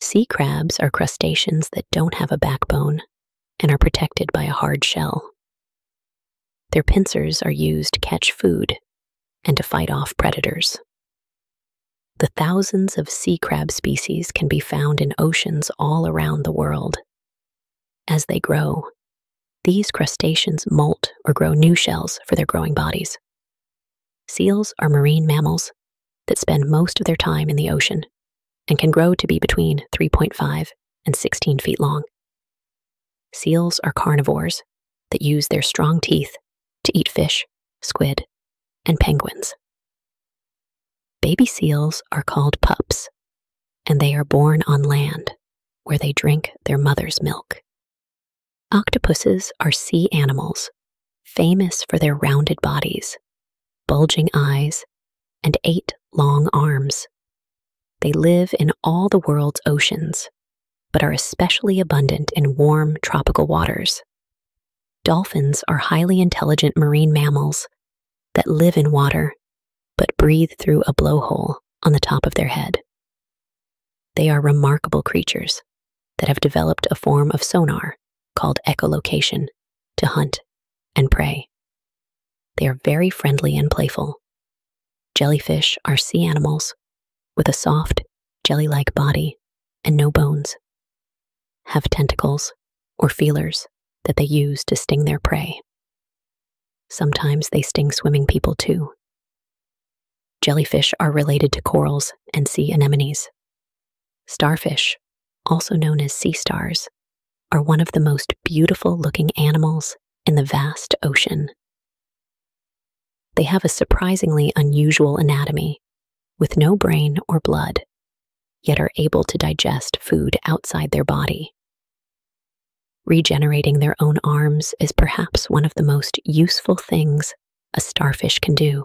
Sea crabs are crustaceans that don't have a backbone and are protected by a hard shell. Their pincers are used to catch food and to fight off predators. The thousands of sea crab species can be found in oceans all around the world. As they grow, these crustaceans molt or grow new shells for their growing bodies. Seals are marine mammals that spend most of their time in the ocean and can grow to be between 3.5 and 16 feet long. Seals are carnivores that use their strong teeth to eat fish, squid, and penguins. Baby seals are called pups, and they are born on land where they drink their mother's milk. Octopuses are sea animals, famous for their rounded bodies, bulging eyes, and eight long arms. They live in all the world's oceans, but are especially abundant in warm tropical waters. Dolphins are highly intelligent marine mammals that live in water but breathe through a blowhole on the top of their head. They are remarkable creatures that have developed a form of sonar called echolocation to hunt and prey. They are very friendly and playful. Jellyfish are sea animals with a soft, jelly like body and no bones, have tentacles or feelers that they use to sting their prey. Sometimes they sting swimming people too. Jellyfish are related to corals and sea anemones. Starfish, also known as sea stars, are one of the most beautiful looking animals in the vast ocean. They have a surprisingly unusual anatomy, with no brain or blood, yet are able to digest food outside their body. Regenerating their own arms is perhaps one of the most useful things a starfish can do.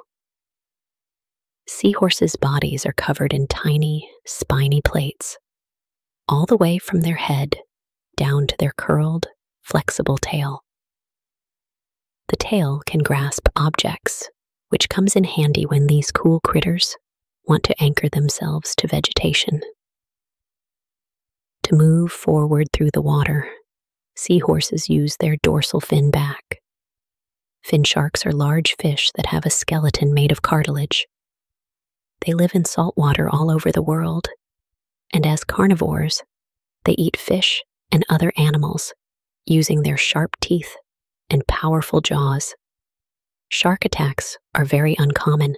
Seahorses' bodies are covered in tiny, spiny plates, all the way from their head down to their curled, flexible tail. The tail can grasp objects, which comes in handy when these cool critters want to anchor themselves to vegetation. To move forward through the water, seahorses use their dorsal fin back. Fin sharks are large fish that have a skeleton made of cartilage. They live in salt water all over the world, and as carnivores, they eat fish and other animals using their sharp teeth and powerful jaws. Shark attacks are very uncommon,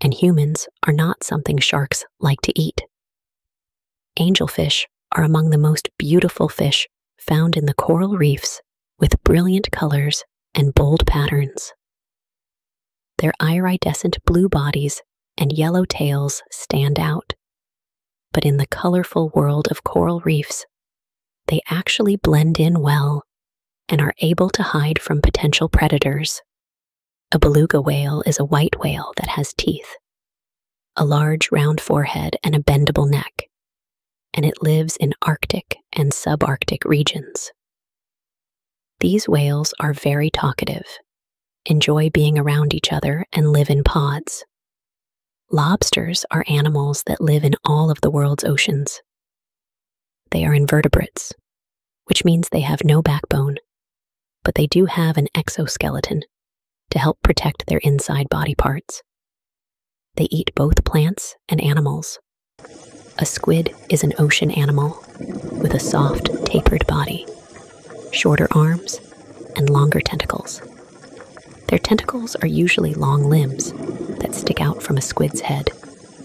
and humans are not something sharks like to eat. Angelfish are among the most beautiful fish found in the coral reefs with brilliant colors and bold patterns. Their iridescent blue bodies and yellow tails stand out. But in the colorful world of coral reefs, they actually blend in well and are able to hide from potential predators. A beluga whale is a white whale that has teeth, a large round forehead, and a bendable neck, and it lives in Arctic and subarctic regions. These whales are very talkative, enjoy being around each other, and live in pods. Lobsters are animals that live in all of the world's oceans. They are invertebrates, which means they have no backbone, but they do have an exoskeleton to help protect their inside body parts. They eat both plants and animals. A squid is an ocean animal with a soft, tapered body, shorter arms, and longer tentacles. Their tentacles are usually long limbs that stick out from a squid's head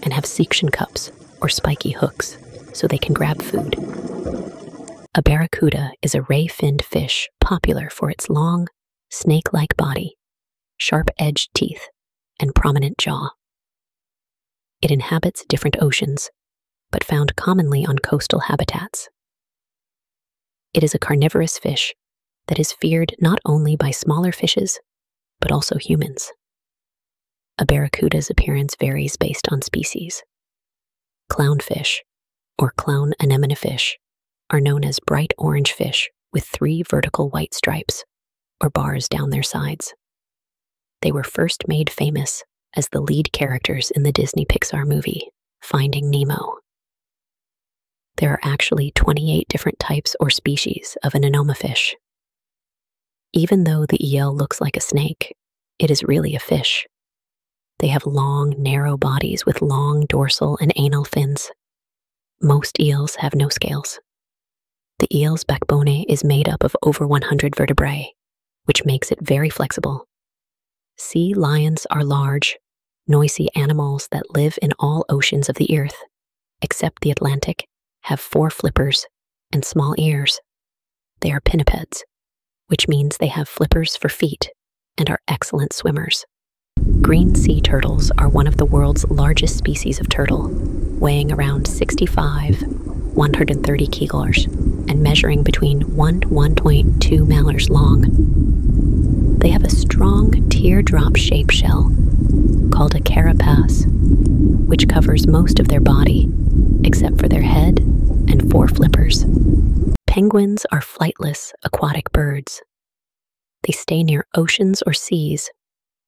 and have suction cups or spiky hooks so they can grab food. A barracuda is a ray finned fish popular for its long, snake like body, sharp edged teeth, and prominent jaw. It inhabits different oceans, but found commonly on coastal habitats. It is a carnivorous fish that is feared not only by smaller fishes, but also humans. A barracuda's appearance varies based on species. Clownfish, or clown anemone fish, are known as bright orange fish with three vertical white stripes, or bars down their sides. They were first made famous as the lead characters in the Disney Pixar movie, Finding Nemo. There are actually 28 different types or species of anemone fish. Even though the eel looks like a snake, it is really a fish. They have long, narrow bodies with long dorsal and anal fins. Most eels have no scales. The eel's backbone is made up of over 100 vertebrae, which makes it very flexible. Sea lions are large, noisy animals that live in all oceans of the earth, except the Atlantic, have four flippers and small ears. They are pinnipeds, which means they have flippers for feet and are excellent swimmers. Green sea turtles are one of the world's largest species of turtle, weighing around 65, 130 kilos, and measuring between 1 to 1.2 malars long. They have a strong teardrop shaped shell called a carapace, which covers most of their body except for their head and four flippers. Penguins are flightless aquatic birds. They stay near oceans or seas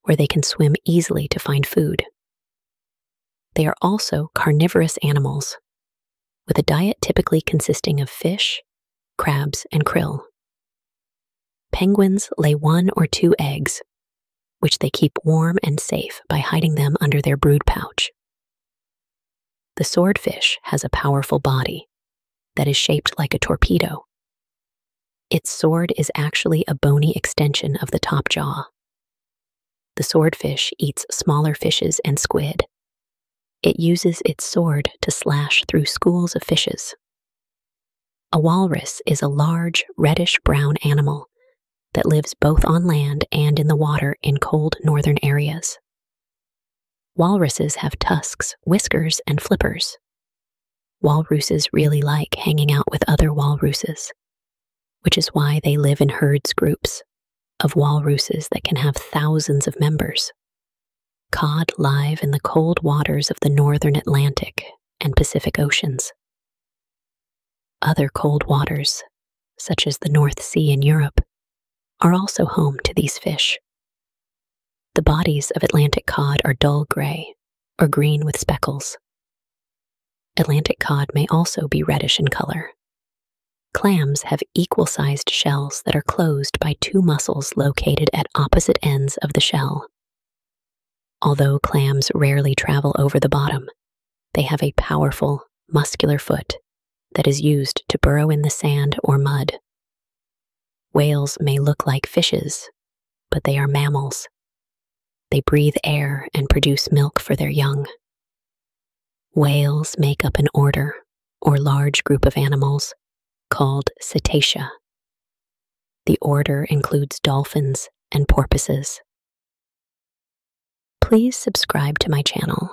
where they can swim easily to find food. They are also carnivorous animals, with a diet typically consisting of fish, crabs, and krill. Penguins lay one or two eggs, which they keep warm and safe by hiding them under their brood pouch. The swordfish has a powerful body that is shaped like a torpedo. Its sword is actually a bony extension of the top jaw. The swordfish eats smaller fishes and squid. It uses its sword to slash through schools of fishes. A walrus is a large, reddish brown animal that lives both on land and in the water in cold northern areas. Walruses have tusks, whiskers, and flippers. Walruses really like hanging out with other walruses, which is why they live in herds groups of walruses that can have thousands of members. Cod live in the cold waters of the northern Atlantic and Pacific Oceans. Other cold waters, such as the North Sea in Europe, are also home to these fish. The bodies of Atlantic cod are dull gray or green with speckles. Atlantic cod may also be reddish in color Clams have equal sized shells that are closed by two muscles located at opposite ends of the shell. Although clams rarely travel over the bottom, they have a powerful, muscular foot that is used to burrow in the sand or mud. Whales may look like fishes, but they are mammals. They breathe air and produce milk for their young. Whales make up an order or large group of animals called Cetacea. The order includes dolphins and porpoises. Please subscribe to my channel